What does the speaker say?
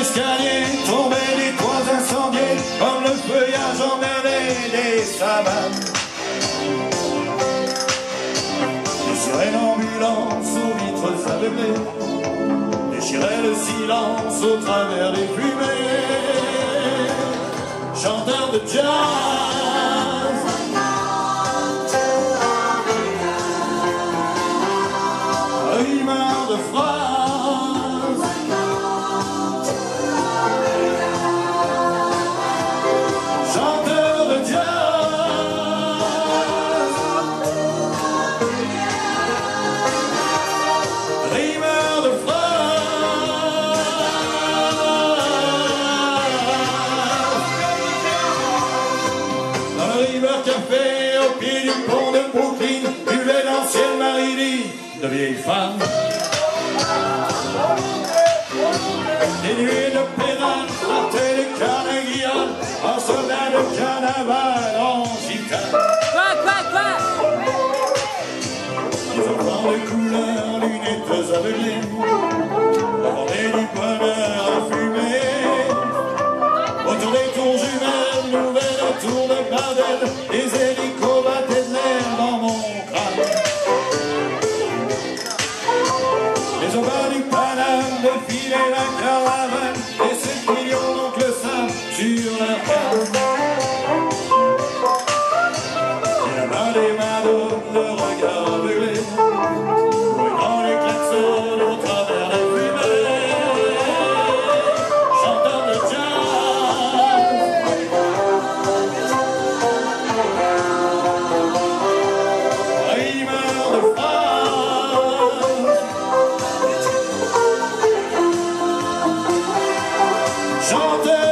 escaliers tombaient les toits incendiés comme le feuillage emmêlé des savanes. Des sirènes ambulances aux vitres aveuglées déchiraient le silence au travers des fumées. Chanteurs de jazz. Femmes Des nuits de pédale, partaient les Carnegie Hall, En soldat de carnaval en gitane. Quoi, quoi, quoi? Les enfants de couleur, lunettes aveuglées Paname défilaient la caravane Et 7 millions d'oncles Sam sur canne phrases Chanteurs de jazz